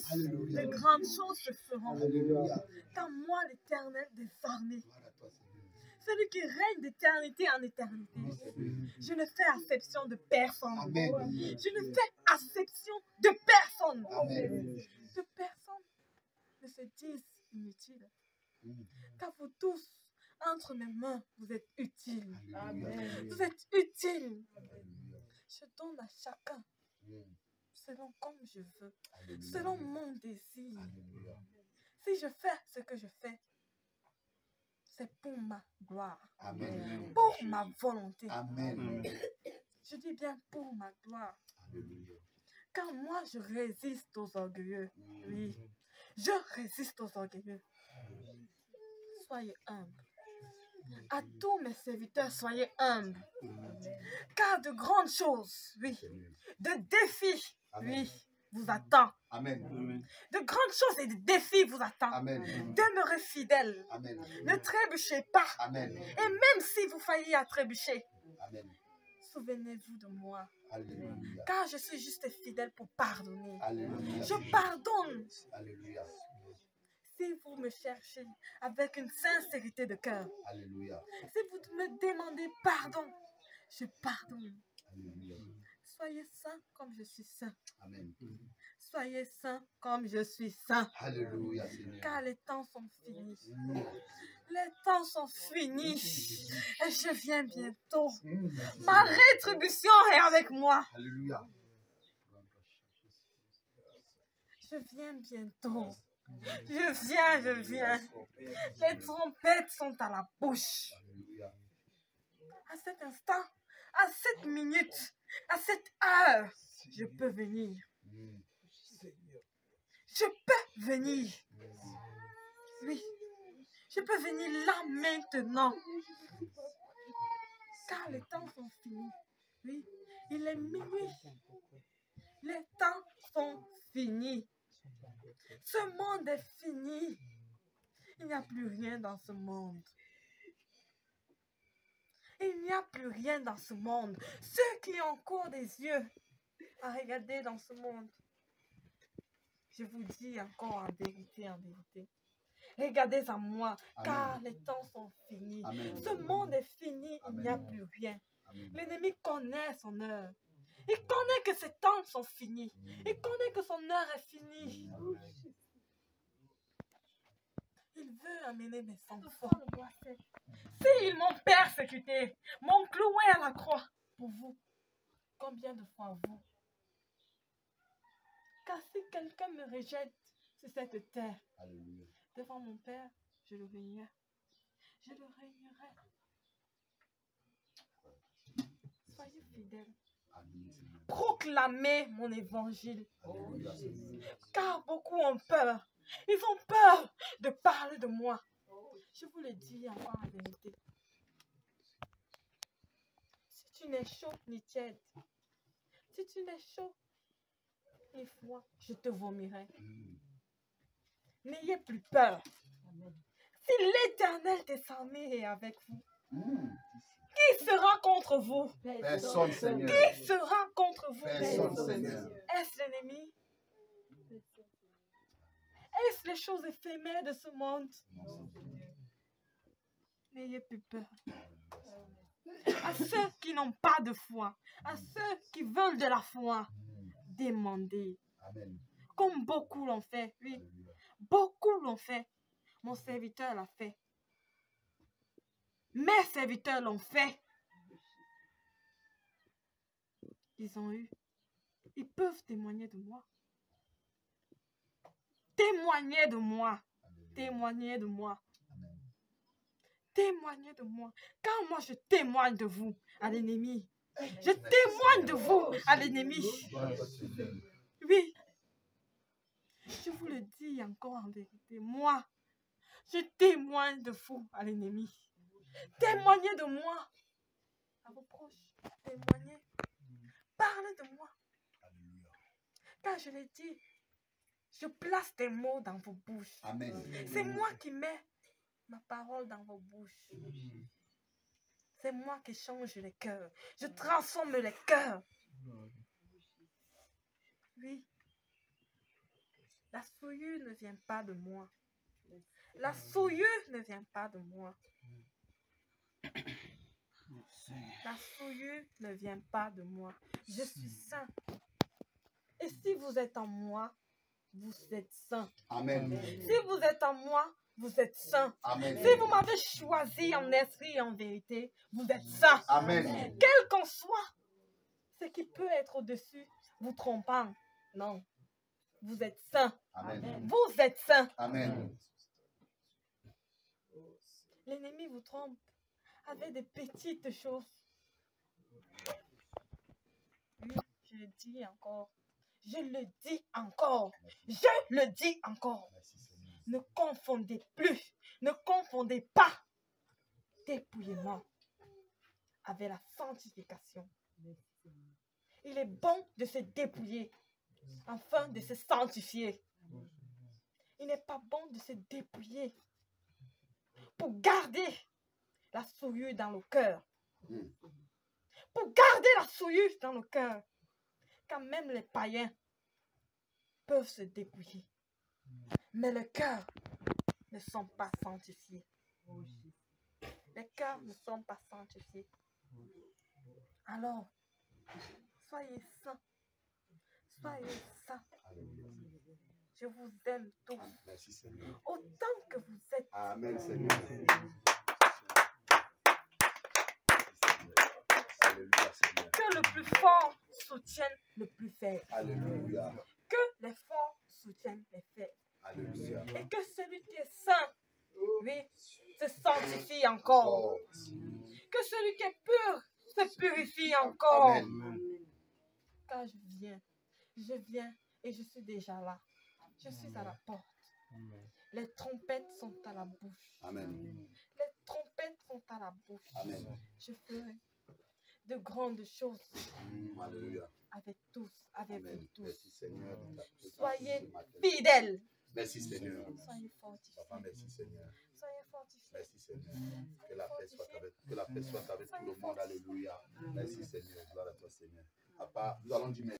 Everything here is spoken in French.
choses, de grandes choses se feront. Car moi, l'éternel des armées, celui qui règne d'éternité en éternité, je ne fais acception de personne. Je ne fais acception de personne. De personne ne se disent inutiles. Mm. Car vous tous, entre mes mains, vous êtes utiles. Vous êtes utiles. Je donne à chacun Mm. Selon comme je veux, Alléluia. selon mon désir. Alléluia. Si je fais ce que je fais, c'est pour ma gloire, Amen. pour ma volonté. Amen. Je dis bien pour ma gloire. Alléluia. Car moi, je résiste aux orgueilleux. Oui, je résiste aux orgueilleux. Soyez humbles. À tous mes serviteurs, soyez humbles. Car de grandes choses, oui, de défis, oui, vous attendent. Amen. De grandes choses et de défis vous attendent. Amen. Demeurez fidèles. Amen. Ne trébuchez pas. Amen. Et même si vous failliez à trébucher, souvenez-vous de moi. Alléluia. Car je suis juste fidèle pour pardonner. Alléluia. Je pardonne Alléluia. Si vous me cherchez avec une sincérité de cœur. Alléluia. Si vous me demandez pardon, je pardonne. Alléluia. Soyez saints comme je suis saint. Amen. Soyez saints comme je suis saint. Alléluia, Seigneur. Car les temps sont finis. Les temps sont finis. Et je viens bientôt. Ma rétribution est avec moi. Alléluia. Je viens bientôt. Je viens, je viens. Les trompettes sont à la bouche. À cet instant, à cette minute, à cette heure, je peux venir. Je peux venir. Oui. Je peux venir là maintenant. Car les temps sont finis. Oui. Il est minuit. Les temps sont finis. Ce monde est fini. Il n'y a plus rien dans ce monde. Il n'y a plus rien dans ce monde. Ceux qui ont encore des yeux à regarder dans ce monde, je vous dis encore en vérité, en vérité. Regardez à moi, car les temps sont finis. Amen. Ce monde est fini, il n'y a plus rien. L'ennemi connaît son heure. Il connaît que ses temps sont finis. Il connaît que son heure est finie. Il veut amener mes enfants. S'ils m'ont persécuté, m'ont cloué à la croix, pour vous, combien de fois vous? Car si quelqu'un me rejette sur cette terre, Alléluia. devant mon Père, je le régnerai. Je le régnerai. Soyez fidèles. Proclamez mon évangile. Alléluia. Car beaucoup ont peur. Ils ont peur de parler de moi. Je vous le dis encore en vérité. Si tu n'es chaud ni tiède, si tu n'es chaud ni froid, je te vomirai. N'ayez plus peur. Si l'éternel des armées est avec vous, qui sera contre vous? Personne, Seigneur. Qui sera contre vous? Personne, Seigneur. Est-ce l'ennemi? Est-ce les choses éphémères de ce monde? N'ayez plus peur. À ceux qui n'ont pas de foi, à ceux qui veulent de la foi, demandez. Comme beaucoup l'ont fait, oui, beaucoup l'ont fait. Mon serviteur l'a fait. Mes serviteurs l'ont fait. Ils ont eu. Ils peuvent témoigner de moi. Témoigner de moi. Témoigner de moi. Amen. Témoigner de moi. Car moi, je témoigne de vous à l'ennemi. Je témoigne de vous à l'ennemi. Oui. Je vous le dis encore en vérité. Moi, je témoigne de vous à l'ennemi. Témoignez de moi à vos proches. Témoignez. Parlez de moi. Car je l'ai dit, je place des mots dans vos bouches. Amen. C'est moi qui mets ma parole dans vos bouches. C'est moi qui change les cœurs. Je transforme les cœurs. Oui. La souillure ne vient pas de moi. La souillure ne vient pas de moi. La souillure ne vient pas de moi. Je suis saint. Et si vous êtes en moi, vous êtes saint. Amen. Si vous êtes en moi, vous êtes saint. Amen. Si vous m'avez choisi en esprit et en vérité, vous êtes saint. Amen. Quel qu'en soit ce qui peut être au-dessus, vous trompant. Non. Vous êtes saint. Amen. Vous êtes saint. Amen. L'ennemi vous trompe avec des petites choses. Oui, je le dis encore. Je le dis encore. Je le dis encore. Ne confondez plus. Ne confondez pas dépouillement avec la sanctification. Il est bon de se dépouiller afin de se sanctifier. Il n'est pas bon de se dépouiller pour garder la souillure dans le cœur. Mm. Pour garder la souillure dans le cœur. Même les païens peuvent se dépouiller. Mais le cœur ne sont pas sanctifiés. Les cœurs ne sont pas sanctifiés. Alors, soyez saints. Soyez saints. Je vous aime tous. Autant que vous êtes. Amen Seigneur. Alléluia Seigneur. Que le plus fort soutienne Alléluia. Que les forts soutiennent les. Alléluia. Et que celui qui est saint, oui, se sanctifie encore. Oh. Que celui qui est pur se purifie encore. Amen. Quand je viens, je viens et je suis déjà là. Je suis à la porte. Les trompettes sont à la bouche. Amen. Les trompettes sont à la bouche. Amen. Je ferai de grandes choses Alléluia. Avec tous, avec Amen. vous tous. Merci Seigneur. Soyez. Fidèles. Merci Seigneur. Soyez fortifiés. Papa, merci Seigneur. Soyez fortifiés. Merci Seigneur. Que la paix soit avec, que la paix soit avec tout le monde. Alléluia. Merci Seigneur. Gloire à toi Seigneur. Papa, nous allons dire.